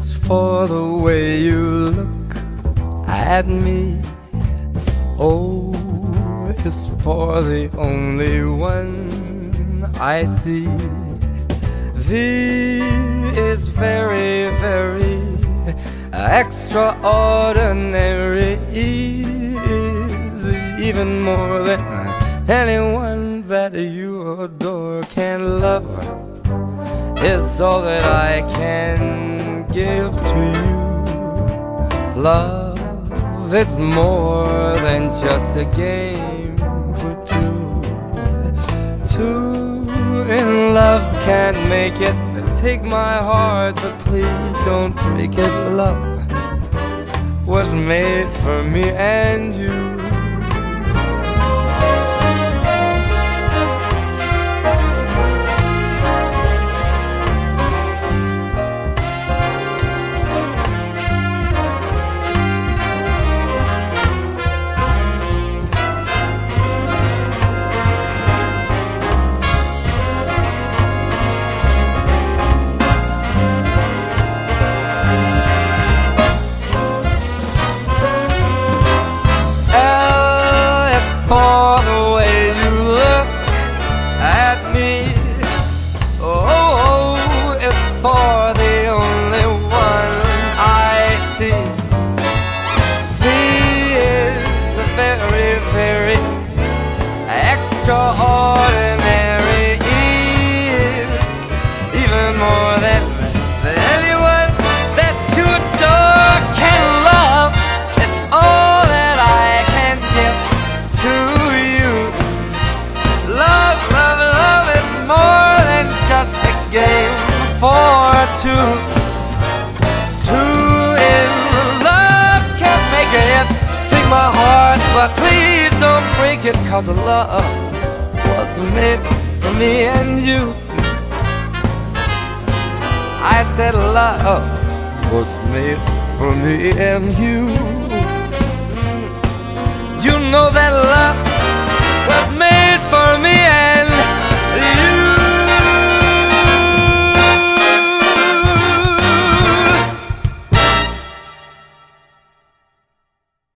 is for the way you look at me. Oh, it's for the only one I see. V is very, very extraordinary. E is even more than anyone that you adore can love is all that I can give to you. Love is more than just a game for two. Two in love can't make it. Take my heart, but please don't break it. Love was made for me and you. For the way you look at me. Oh, it's for the only one I see. He is very, very extraordinary. Game for two. Two in love can't make it. Take my heart, but please don't break it, cause love was made for me and you. I said love was made for me and you.